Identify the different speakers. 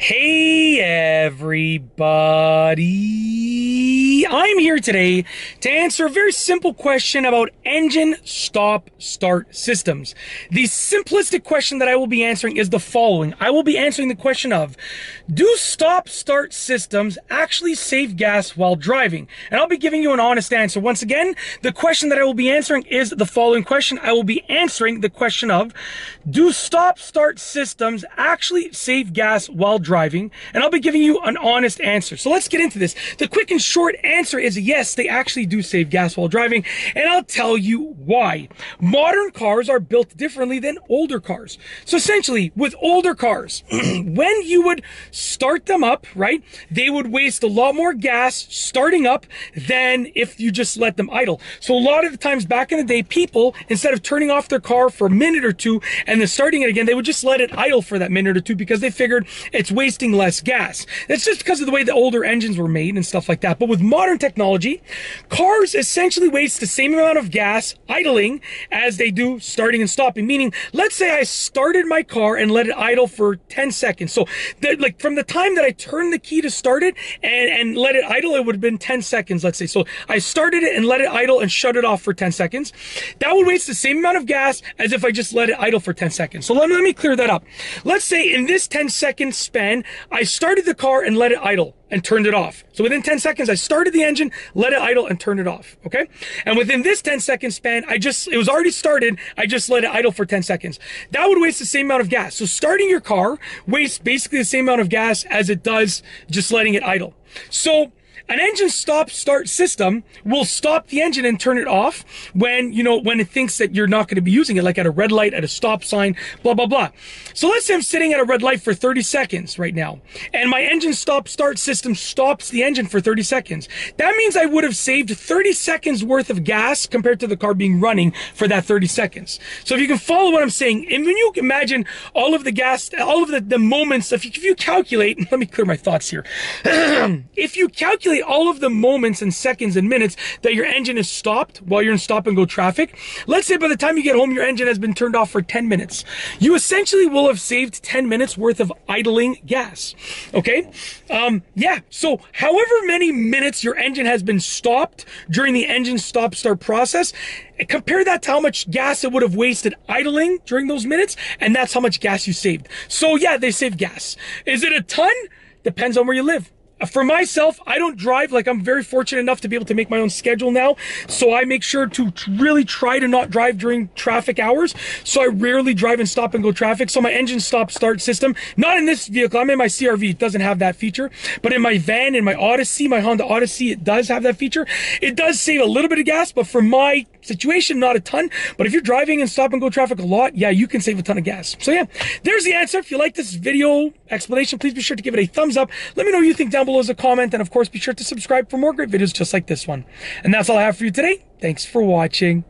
Speaker 1: Hey everybody! I'm here today to answer a very simple question about engine stop start systems. The simplistic question that I will be answering is the following. I will be answering the question of, do stop start systems actually save gas while driving? And I'll be giving you an honest answer. Once again, the question that I will be answering is the following question. I will be answering the question of, do stop start systems actually save gas while driving, and I'll be giving you an honest answer. So let's get into this. The quick and short answer is yes, they actually do save gas while driving, and I'll tell you why. Modern cars are built differently than older cars. So essentially, with older cars, when you would start them up, right, they would waste a lot more gas starting up than if you just let them idle. So a lot of the times back in the day, people, instead of turning off their car for a minute or two and then starting it again, they would just let it idle for that minute or two because they figured it's wasting less gas. That's just because of the way the older engines were made and stuff like that. But with modern technology, cars essentially waste the same amount of gas idling as they do starting and stopping. Meaning, let's say I started my car and let it idle for 10 seconds. So, like from the time that I turned the key to start it and, and let it idle, it would have been 10 seconds, let's say. So I started it and let it idle and shut it off for 10 seconds. That would waste the same amount of gas as if I just let it idle for 10 seconds. So let me, let me clear that up. Let's say in this 10 second span, I started the car and let it idle and turned it off. So within 10 seconds, I started the engine, let it idle and turned it off. Okay. And within this 10 second span, I just, it was already started. I just let it idle for 10 seconds. That would waste the same amount of gas. So starting your car wastes basically the same amount of gas as it does just letting it idle. So an engine stop start system will stop the engine and turn it off when, you know, when it thinks that you're not going to be using it, like at a red light, at a stop sign, blah, blah, blah. So let's say I'm sitting at a red light for 30 seconds right now, and my engine stop start system stops the engine for 30 seconds. That means I would have saved 30 seconds worth of gas compared to the car being running for that 30 seconds. So if you can follow what I'm saying, and when you imagine all of the gas, all of the, the moments, if you, if you calculate, let me clear my thoughts here. if you calculate all of the moments and seconds and minutes that your engine is stopped while you're in stop and go traffic. Let's say by the time you get home, your engine has been turned off for 10 minutes. You essentially will have saved 10 minutes worth of idling gas. Okay. Um, yeah. So however many minutes your engine has been stopped during the engine stop start process, compare that to how much gas it would have wasted idling during those minutes. And that's how much gas you saved. So yeah, they save gas. Is it a ton? Depends on where you live for myself, I don't drive. Like I'm very fortunate enough to be able to make my own schedule now. So I make sure to really try to not drive during traffic hours. So I rarely drive in stop and go traffic. So my engine stop start system, not in this vehicle. I'm in my CRV. It doesn't have that feature, but in my van, in my Odyssey, my Honda Odyssey, it does have that feature. It does save a little bit of gas, but for my situation, not a ton. But if you're driving in stop and go traffic a lot, yeah, you can save a ton of gas. So yeah, there's the answer. If you like this video explanation, please be sure to give it a thumbs up. Let me know what you think down below as a comment, and of course, be sure to subscribe for more great videos just like this one. And that's all I have for you today. Thanks for watching.